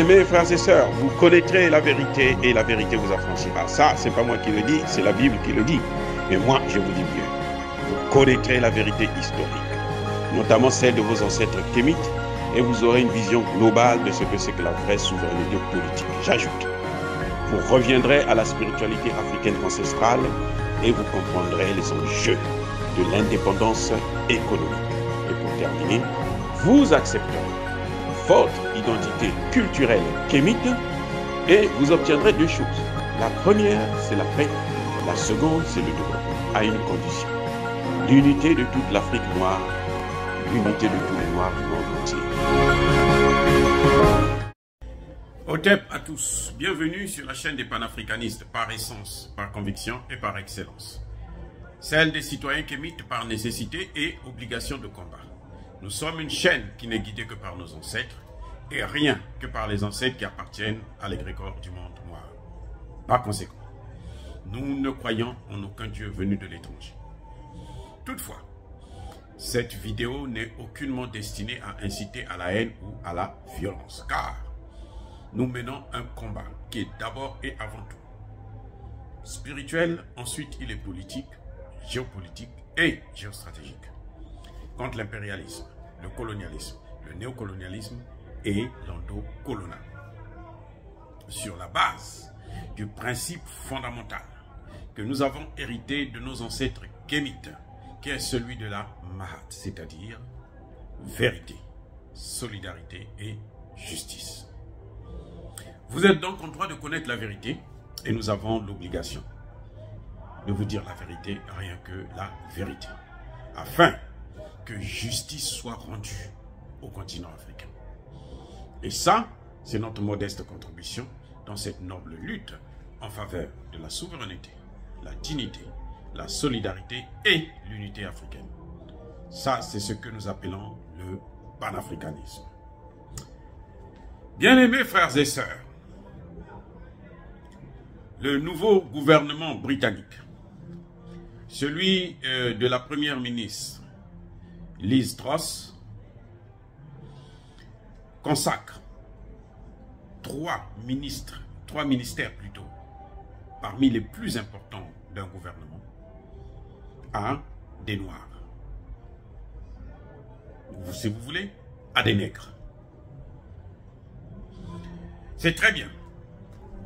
Bien-aimés frères et sœurs, vous connaîtrez la vérité et la vérité vous affranchira. Ça, c'est pas moi qui le dis, c'est la Bible qui le dit. Mais moi, je vous dis bien, vous connaîtrez la vérité historique, notamment celle de vos ancêtres kémites, et vous aurez une vision globale de ce que c'est que la vraie souveraineté politique. J'ajoute, vous reviendrez à la spiritualité africaine ancestrale et vous comprendrez les enjeux de l'indépendance économique. Et pour terminer, vous accepterez votre identité culturelle kémite et vous obtiendrez deux choses. La première, c'est la paix. La seconde, c'est le développement, à une condition. L'unité de toute l'Afrique noire, l'unité de tous les Noirs du monde entier. Otep à tous, bienvenue sur la chaîne des panafricanistes par essence, par conviction et par excellence. Celle des citoyens kémites par nécessité et obligation de combat. Nous sommes une chaîne qui n'est guidée que par nos ancêtres et rien que par les ancêtres qui appartiennent à l'égrégore du monde noir. Par conséquent, nous ne croyons en aucun Dieu venu de l'étranger. Toutefois, cette vidéo n'est aucunement destinée à inciter à la haine ou à la violence, car nous menons un combat qui est d'abord et avant tout spirituel, ensuite il est politique, géopolitique et géostratégique. Contre l'impérialisme, le colonialisme, le néocolonialisme et l'endocolonial. Sur la base du principe fondamental que nous avons hérité de nos ancêtres kémites, qui est celui de la Mahat, c'est-à-dire vérité, solidarité et justice. Vous êtes donc en droit de connaître la vérité et nous avons l'obligation de vous dire la vérité, rien que la vérité, afin justice soit rendue au continent africain. Et ça, c'est notre modeste contribution dans cette noble lutte en faveur de la souveraineté, la dignité, la solidarité et l'unité africaine. Ça, c'est ce que nous appelons le panafricanisme. Bien-aimés frères et sœurs, le nouveau gouvernement britannique, celui euh, de la première ministre Liz Truss, consacre trois ministres, trois ministères plutôt, parmi les plus importants d'un gouvernement, à des Noirs. si vous voulez, à des nègres. C'est très bien.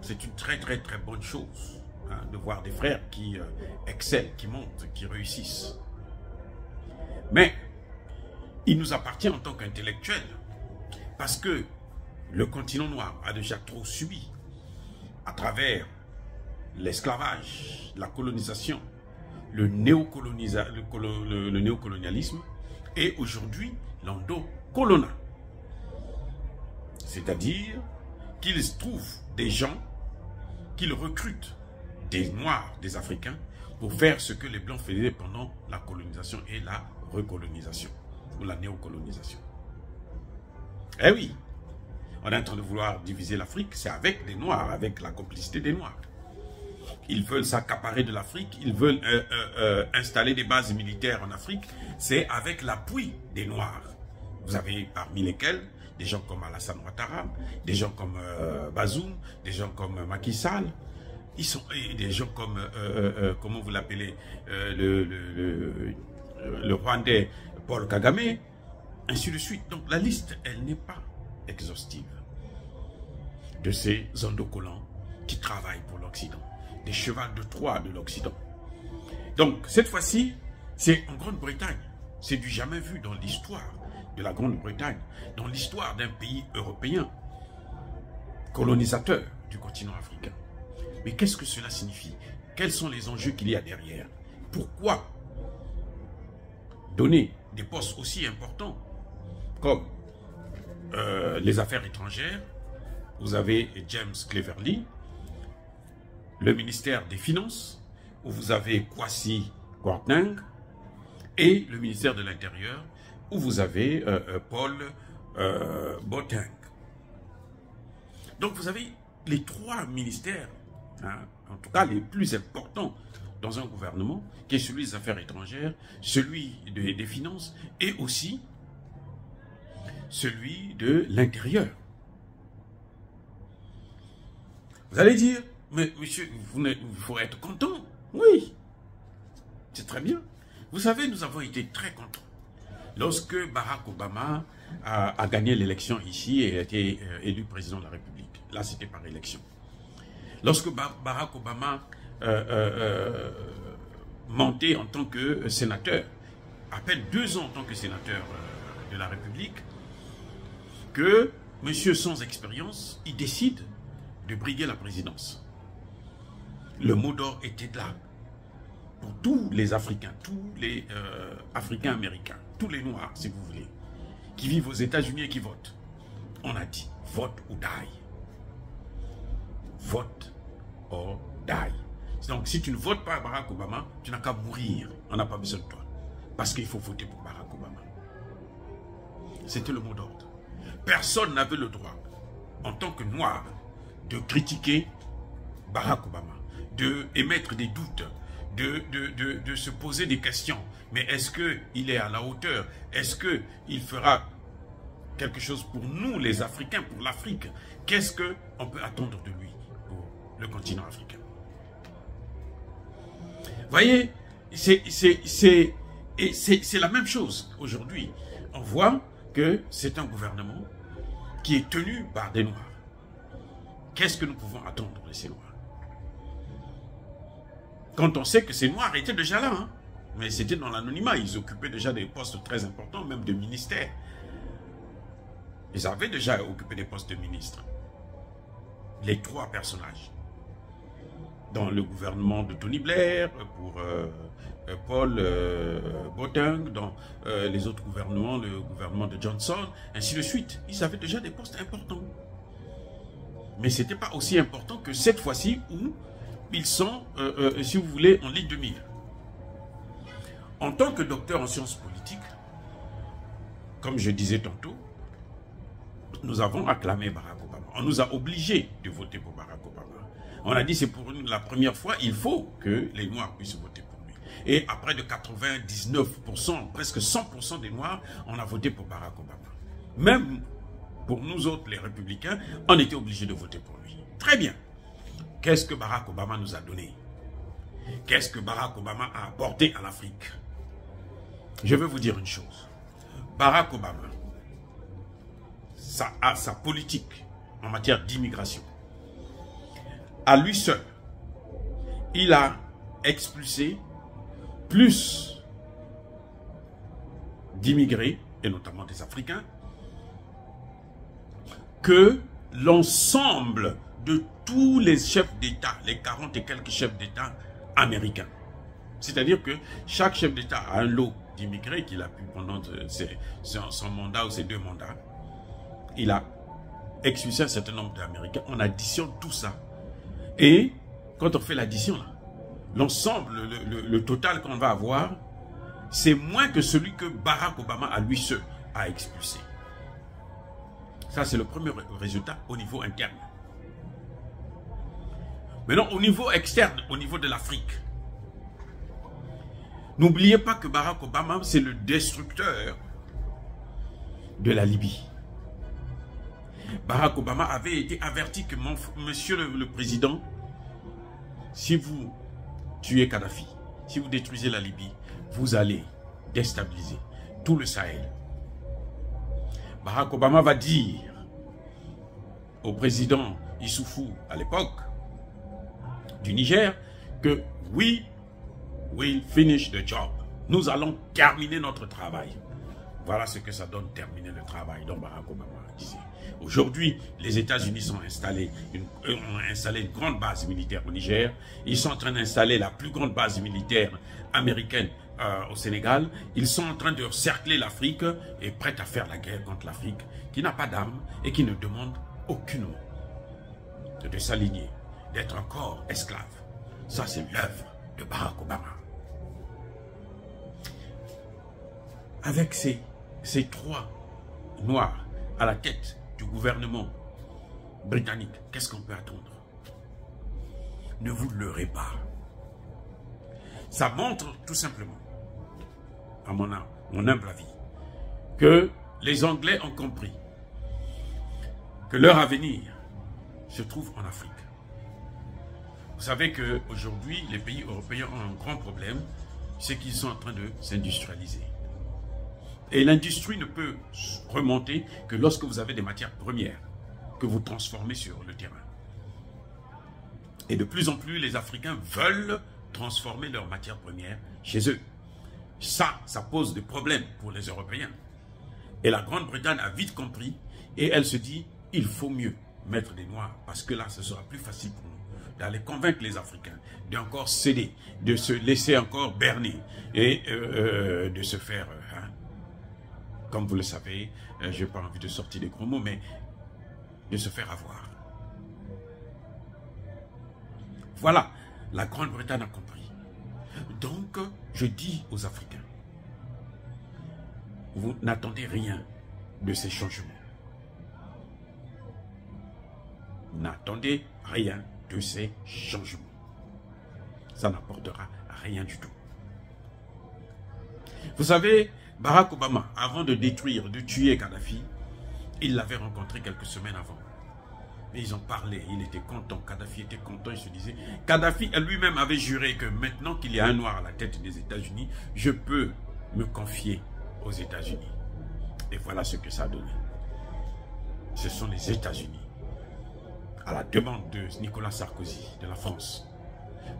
C'est une très très très bonne chose hein, de voir des frères qui euh, excellent, qui montent, qui réussissent. Mais il nous appartient en tant qu'intellectuels, parce que le continent noir a déjà trop subi à travers l'esclavage, la colonisation, le, néocolonialisme et aujourd'hui l'endocolona. C'est-à-dire qu'ils trouvent des gens, qu'ils recrutent des Noirs, des Africains, pour faire ce que les Blancs faisaient pendant la colonisation et la recolonisation, ou la néocolonisation. Eh oui, on est en train de vouloir diviser l'Afrique, c'est avec des Noirs, avec la complicité des Noirs. Ils veulent s'accaparer de l'Afrique, ils veulent euh, euh, euh, installer des bases militaires en Afrique, c'est avec l'appui des Noirs. Vous avez parmi lesquels des gens comme Alassane Ouattara, des gens comme Bazoum, des gens comme Macky Sall, des gens comme, comment vous l'appelez, le, le, le Rwandais Paul Kagame, ainsi de suite. Donc la liste, elle n'est pas exhaustive de ces endocollants qui travaillent pour l'Occident, des chevals de Troie de l'Occident. Donc cette fois-ci, c'est en Grande-Bretagne. C'est du jamais vu dans l'histoire de la Grande-Bretagne, dans l'histoire d'un pays européen, colonisateur du continent africain. Mais qu'est-ce que cela signifie? Quels sont les enjeux qu'il y a derrière? Pourquoi donner des postes aussi importants comme euh, les affaires étrangères, vous avez James Cleverly, le ministère des Finances, où vous avez Kwasi Kwarteng, et le ministère de l'Intérieur, où vous avez euh, euh, Paul euh. Donc vous avez les trois ministères, hein, en tout cas les plus importants dans un gouvernement, qui est celui des affaires étrangères, celui des finances, et aussi celui de l'intérieur. Vous allez dire, mais monsieur, il faut être content. Oui, c'est très bien. Vous savez, nous avons été très contents. Lorsque Barack Obama a, gagné l'élection ici et a été euh, élu président de la République. Là, c'était par élection. Lorsque Barack Obama euh, euh, montait en tant que sénateur, à peine deux ans en tant que sénateur de la République, que monsieur sans expérience, il décide de briguer la présidence. Le mot d'or était là pour tous les Africains, tous les Africains américains, tous les Noirs, si vous voulez qui vivent aux États-Unis et qui votent. On a dit vote ou die. Vote or die. Donc si tu ne votes pas Barack Obama, tu n'as qu'à mourir. On n'a pas besoin de toi. Parce qu'il faut voter pour Barack Obama. C'était le mot d'ordre. Personne n'avait le droit, en tant que noir, de critiquer Barack Obama, de émettre des doutes, de, de, de, se poser des questions. Mais est-ce qu'il est à la hauteur? Est-ce qu'il fera quelque chose pour nous, les Africains, pour l'Afrique? Qu'est-ce qu'on peut attendre de lui pour le continent africain? Voyez, c'est la même chose aujourd'hui. On voit que c'est un gouvernement qui est tenu par des Noirs. Qu'est-ce que nous pouvons attendre de ces Noirs quand on sait que ces Noirs étaient déjà là. Hein. Mais c'était dans l'anonymat. Ils occupaient déjà des postes très importants, même de ministère. Ils avaient déjà occupé des postes de ministres. Les trois personnages. Dans le gouvernement de Tony Blair, pour euh, euh, Paul euh, dans euh, les autres gouvernements, le gouvernement de Johnson, ainsi de suite. Ils avaient déjà des postes importants. Mais ce n'était pas aussi important que cette fois-ci où ils sont, si vous voulez, en ligne de mire. En tant que docteur en sciences politiques, comme je disais tantôt, nous avons acclamé Barack Obama. On nous a obligés de voter pour Barack Obama. On a dit c'est pour la première fois, il faut que les Noirs puissent voter pour lui. Et à près de 99%, presque 100% des Noirs, on a voté pour Barack Obama. Même pour nous autres, les républicains, on était obligés de voter pour lui. Très bien. Qu'est-ce que Barack Obama nous a donné? Qu'est-ce que Barack Obama a apporté à l'Afrique? Je veux vous dire une chose. Barack Obama sa politique en matière d'immigration. À lui seul, il a expulsé plus d'immigrés, et notamment des Africains, que l'ensemble de tous les chefs d'État, les 40 et quelques chefs d'État américains. C'est-à-dire que chaque chef d'État a un lot d'immigrés qu'il a pu pendant son mandat ou ses deux mandats. Il a expulsé un certain nombre d'Américains. On additionne tout ça. Et quand on fait l'addition, l'ensemble, le, total qu'on va avoir, c'est moins que celui que Barack Obama à lui seul a expulsé. Ça, c'est le premier résultat au niveau interne. Maintenant, au niveau externe, au niveau de l'Afrique, n'oubliez pas que Barack Obama, c'est le destructeur de la Libye. Barack Obama avait été averti que, monsieur le, président, si vous tuez Kadhafi, si vous détruisez la Libye, vous allez déstabiliser tout le Sahel. Barack Obama va dire au président Issoufou à l'époque, du Niger que will finish the job. Nous allons terminer notre travail. Voilà ce que ça donne terminer le travail dont Barack Obama disait. Aujourd'hui, les États-Unis euh, ont installé une grande base militaire au Niger. Ils sont en train d'installer la plus grande base militaire américaine euh, au Sénégal. Ils sont en train de cercler l'Afrique et prêts à faire la guerre contre l'Afrique, qui n'a pas d'armes et qui ne demande aucunement de s'aligner d'être encore esclave. Ça, c'est l'œuvre de Barack Obama. Avec ces, ces trois noirs à la tête gouvernement britannique, qu'est-ce qu'on peut attendre? Ne vous leurrez pas. Ça montre tout simplement, à mon, mon humble avis, que les Anglais ont compris que leur avenir se trouve en Afrique Vous savez qu'aujourd'hui, les pays européens ont un grand problème, c'est qu'ils sont en train de s'industrialiser. Et l'industrie ne peut remonter que lorsque vous avez des matières premières que vous transformez sur le terrain. Et de plus en plus, les Africains veulent transformer leurs matières premières chez eux. Ça, ça pose des problèmes pour les Européens. Et la Grande-Bretagne a vite compris et elle se dit, il faut mieux mettre des Noirs parce que là, ce sera plus facile pour nous d'aller convaincre les Africains d'encore céder, de se laisser encore berner et euh, euh, de se faire, euh, comme vous le savez, je n'ai pas envie de sortir des gros mots, mais de se faire avoir. Voilà, la Grande-Bretagne a compris. Donc, je dis aux Africains, vous n'attendez rien de ces changements. N'attendez rien de ces changements. Ça n'apportera rien du tout. Vous savez, Barack Obama, avant de détruire, de tuer Kadhafi, il l'avait rencontré quelques semaines avant. Mais ils ont parlé, il était content, Kadhafi était content, il se disait... Kadhafi lui-même avait juré que maintenant qu'il y a un noir à la tête des États-Unis, je peux me confier aux États-Unis. Et voilà ce que ça a donné. Ce sont les États-Unis, à la demande de Nicolas Sarkozy, de la France,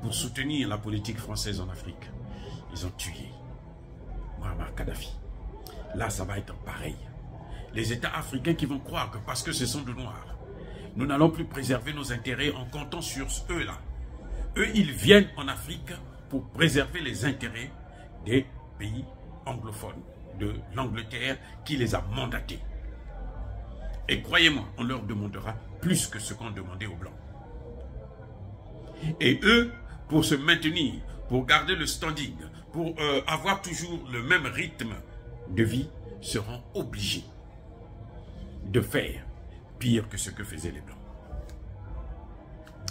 pour soutenir la politique française en Afrique. Ils ont tué Muammar Kadhafi. Là, ça va être pareil. Les États africains qui vont croire que parce que ce sont de noirs, nous n'allons plus préserver nos intérêts en comptant sur eux-là. Eux, ils viennent en Afrique pour préserver les intérêts des pays anglophones, de l'Angleterre qui les a mandatés. Et croyez-moi, on leur demandera plus que ce qu'on demandait aux Blancs. Et eux, pour se maintenir, pour garder le standing, pour euh, avoir toujours le même rythme de vie, seront obligés de faire pire que ce que faisaient les Blancs.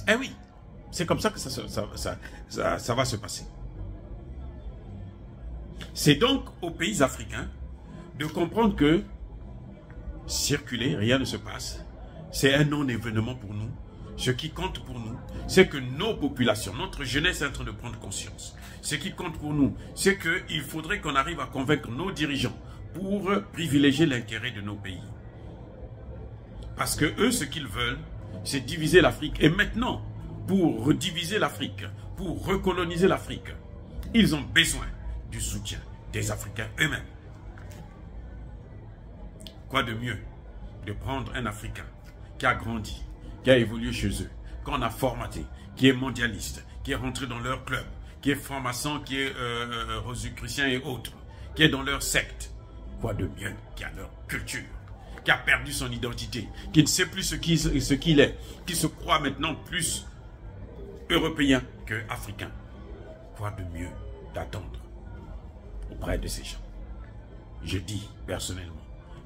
Eh oui, c'est comme ça que ça, ça, va se passer. C'est donc aux pays africains de comprendre que circuler, rien ne se passe. C'est un non-événement pour nous. Ce qui compte pour nous, c'est que nos populations, notre jeunesse est en train de prendre conscience. Ce qui compte pour nous, c'est qu'il faudrait qu'on arrive à convaincre nos dirigeants pour privilégier l'intérêt de nos pays. Parce que eux, ce qu'ils veulent, c'est diviser l'Afrique. Et maintenant, pour rediviser l'Afrique, pour recoloniser l'Afrique, ils ont besoin du soutien des Africains eux-mêmes. Quoi de mieux de prendre un Africain qui a grandi, qui a évolué chez eux, qu'on a formaté, qui est mondialiste, qui est rentré dans leur club, qui est franc-maçon, qui est euh, euh et autres, qui est dans leur secte. Quoi de mieux qui a leur culture qui a perdu son identité, qui ne sait plus ce qu'il est, qui se croit maintenant plus européen que africain. Quoi de mieux d'attendre auprès de ces gens? Je dis personnellement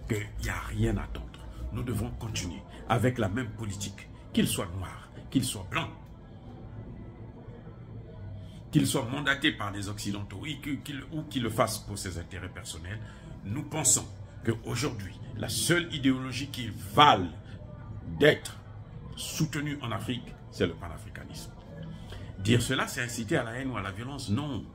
qu'il n'y a rien à attendre. Nous devons continuer avec la même politique, qu'il soit noir, qu'il soit blanc, qu'il soit mandaté par les Occidentaux ou qu'il le fasse pour ses intérêts personnels. Nous pensons qu'aujourd'hui, la seule idéologie qui vale d'être soutenue en Afrique, c'est le panafricanisme. Dire cela, c'est inciter à la haine ou à la violence Non.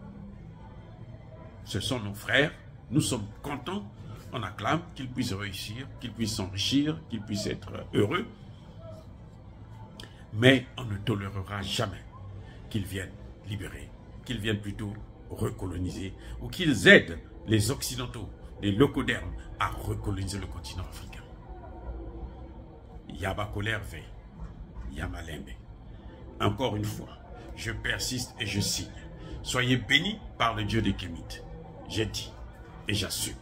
Ce sont nos frères. Nous sommes contents. On acclame qu'ils puissent réussir, qu'ils puissent s'enrichir, qu'ils puissent être heureux. Mais on ne tolérera jamais qu'ils viennent libérer, qu'ils viennent plutôt recoloniser ou qu'ils aident les Occidentaux les locodermes à recoloniser le continent africain. Yaba Kolerve, Yamalembe. Encore une fois, je persiste et je signe. Soyez bénis par le Dieu des Kémites. J'ai dit et j'assume.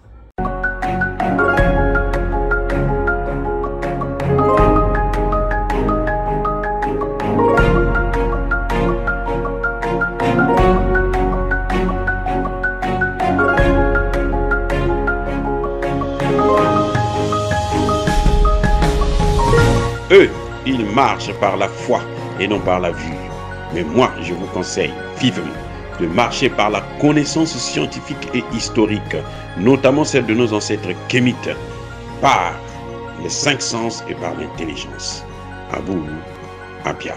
Eux, ils marchent par la foi et non par la vue. Mais moi, je vous conseille vivement de marcher par la connaissance scientifique et historique, notamment celle de nos ancêtres kémites, par les cinq sens et par l'intelligence. À vous, à Pierre.